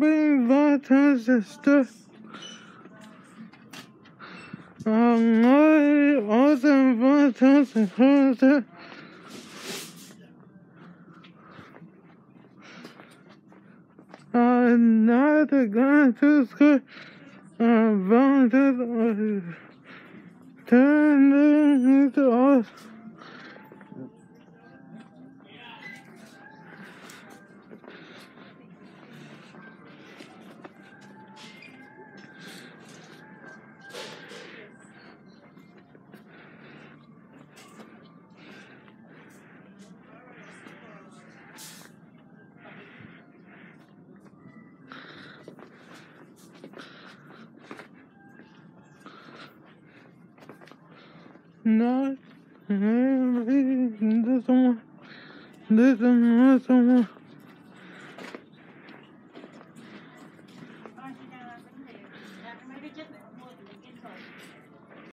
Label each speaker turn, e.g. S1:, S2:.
S1: being vital sister. I'm not awesome vital sister. I'm not going to school. I'm volunteer. Turn Not this one. This one. This one.